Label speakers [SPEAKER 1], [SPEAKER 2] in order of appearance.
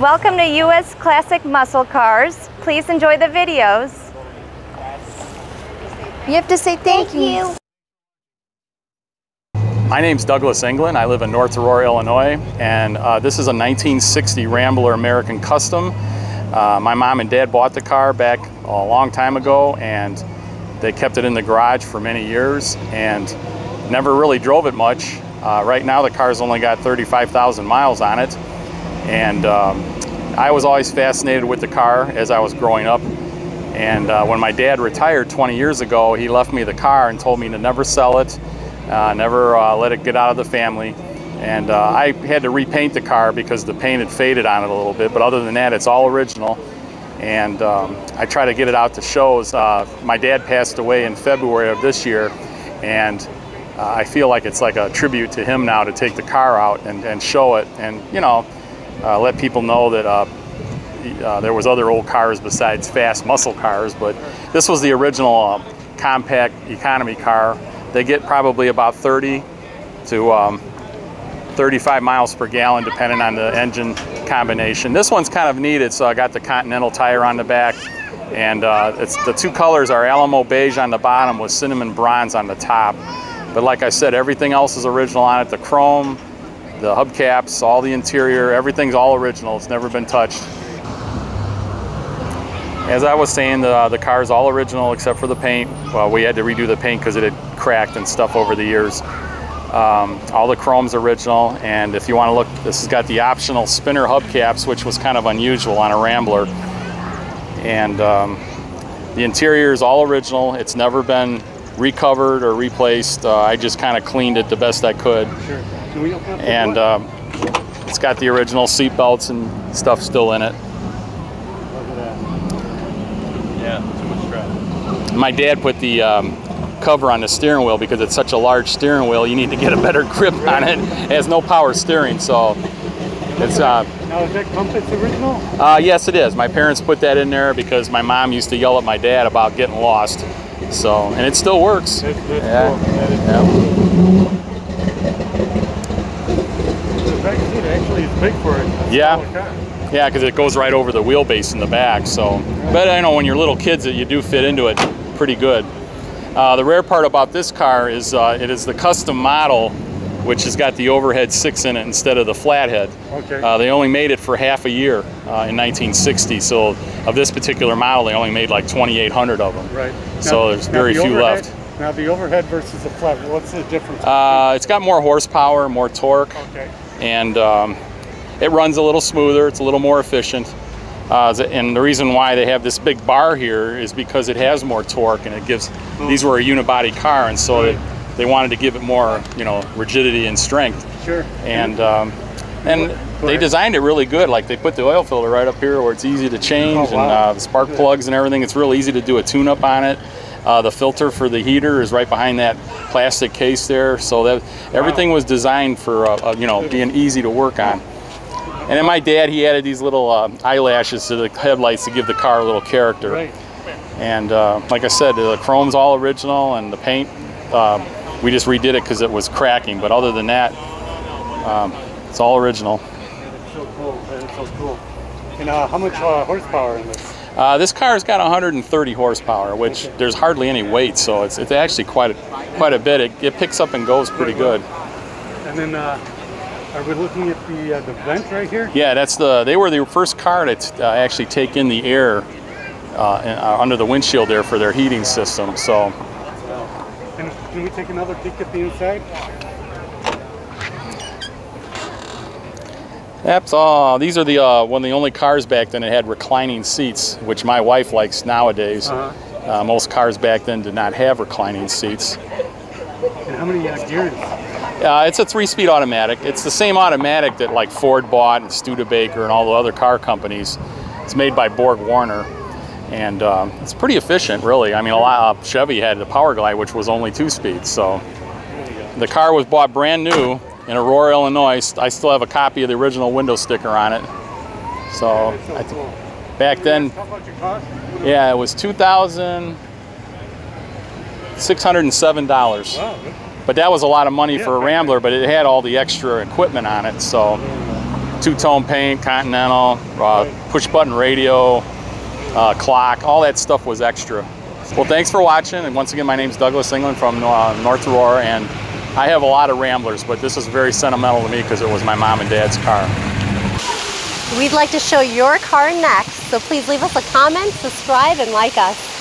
[SPEAKER 1] Welcome to U.S. Classic Muscle Cars. Please enjoy the videos. You have to say thank,
[SPEAKER 2] Thank you.
[SPEAKER 3] My name's Douglas England. I live in North Aurora, Illinois, and uh, this is a 1960 Rambler American Custom. Uh, my mom and dad bought the car back a long time ago, and they kept it in the garage for many years and never really drove it much. Uh, right now, the car's only got 35,000 miles on it, and um, I was always fascinated with the car as I was growing up. And uh, when my dad retired 20 years ago, he left me the car and told me to never sell it, uh, never uh, let it get out of the family. And uh, I had to repaint the car because the paint had faded on it a little bit. But other than that, it's all original. And um, I try to get it out to shows. Uh, my dad passed away in February of this year, and uh, I feel like it's like a tribute to him now to take the car out and, and show it, and you know, uh, let people know that uh, uh, there was other old cars besides fast muscle cars. But this was the original uh, compact economy car. They get probably about 30 to um, 35 miles per gallon depending on the engine combination. This one's kind of neat. It's uh, got the Continental tire on the back and uh, it's the two colors are Alamo beige on the bottom with cinnamon bronze on the top. But like I said, everything else is original on it. The chrome, the hubcaps, all the interior, everything's all original. It's never been touched. As I was saying, the, the car is all original except for the paint. Well, we had to redo the paint because it had cracked and stuff over the years. Um, all the chrome's original, and if you want to look, this has got the optional spinner hubcaps, which was kind of unusual on a Rambler. And um, the interior is all original. It's never been recovered or replaced. Uh, I just kind of cleaned it the best I could.
[SPEAKER 4] Sure. Can we open up the
[SPEAKER 3] And um, it's got the original seat belts and stuff still in it.
[SPEAKER 4] Look at that. Yeah, too much stress.
[SPEAKER 3] My dad put the um, cover on the steering wheel because it's such a large steering wheel. You need to get a better grip on it. It has no power steering, so it's. Uh,
[SPEAKER 4] Now, is that compass original?
[SPEAKER 3] uh, yes, it is. My parents put that in there because my mom used to yell at my dad about getting lost. So, and it still works.
[SPEAKER 4] That's, that's
[SPEAKER 3] Yeah.
[SPEAKER 4] cool. That is
[SPEAKER 3] Yeah.
[SPEAKER 4] The back seat actually is big for it.
[SPEAKER 3] Yeah. Yeah, because it goes right over the wheelbase in the back. So, but I know when you're little kids, that you do fit into it pretty good. Uh, the rare part about this car is uh, it is the custom model, which has got the overhead six in it instead of the flathead.
[SPEAKER 4] Okay.
[SPEAKER 3] Uh, they only made it for half a year uh, in 1960. So, of this particular model, they only made like 2,800 of them.
[SPEAKER 4] right.
[SPEAKER 3] so there's very
[SPEAKER 4] the
[SPEAKER 3] few
[SPEAKER 4] overhead-
[SPEAKER 3] left.
[SPEAKER 4] Now the overhead versus the flat, what's the difference?
[SPEAKER 3] Uh, it's got more horsepower, more torque.
[SPEAKER 4] okay.
[SPEAKER 3] And um, it runs a little smoother. It's a little more efficient. Uh, and the reason why they have this big bar here is because it has more torque and it gives. These were a unibody car, and so they, they wanted to give it more, you know, rigidity and strength.
[SPEAKER 4] Sure.
[SPEAKER 3] And um, and they designed it really good. Like they put the oil filter right up here where it's easy to change,
[SPEAKER 4] Oh, wow.
[SPEAKER 3] and uh, the spark plugs and everything. It's real easy to do a tune-up on it. Uh, the filter for the heater is right behind that plastic case there. So that everything was designed for uh, uh, you know being easy to work on. And then my dad, he added these little uh, eyelashes to the headlights to give the car a little character.
[SPEAKER 4] Right.
[SPEAKER 3] And uh, like I said, the chrome's all original, and the paint, uh, we just redid it because it was cracking. But other than that, um, it's all original.
[SPEAKER 4] That's so cool. So cool. And uh, how much uh, horsepower in this?
[SPEAKER 3] Uh, this car's got 130 horsepower, which there's hardly any weight, so it's, it's actually quite a, quite a bit. It, it picks up and goes pretty good.
[SPEAKER 4] And then, uh, are we looking at the uh, the vent right here?
[SPEAKER 3] Yeah, that's the. They were the first car to uh, actually take in the air uh, uh, under the windshield there for their heating system. So
[SPEAKER 4] And can we take another peek at the inside?
[SPEAKER 3] That's all. These are the uh, one of the only cars back then that had reclining seats, which my wife likes nowadays.
[SPEAKER 4] Uh-huh.
[SPEAKER 3] Uh, most cars back then did not have reclining seats.
[SPEAKER 4] And how many uh, gears?
[SPEAKER 3] Uh, it's a three-speed automatic. It's the same automatic that like Ford bought and Studebaker and all the other car companies. It's made by Borg Warner, and um, it's pretty efficient, really. I mean, a lot. Uh, Chevy had the Power Glide, which was only two speeds. So the car was bought brand new in Aurora, Illinois. I still have a copy of the original window sticker on it. So
[SPEAKER 4] That's so
[SPEAKER 3] I
[SPEAKER 4] cool.
[SPEAKER 3] back then,
[SPEAKER 4] How much it cost?
[SPEAKER 3] yeah, it was two thousand six hundred and seven dollars.
[SPEAKER 4] Wow.
[SPEAKER 3] But that was a lot of money
[SPEAKER 4] Yeah,
[SPEAKER 3] for a Rambler, but it had all the extra equipment on it. So two-tone paint, Continental, uh, push-button radio, uh, clock, all that stuff was extra. Well, thanks for watching, and once again, my name is Douglas England from uh, North Aurora, and I have a lot of Ramblers, but this is very sentimental to me because it was my mom and dad's car.
[SPEAKER 2] We'd like to show your car next, so please leave us a comment, subscribe, and like us.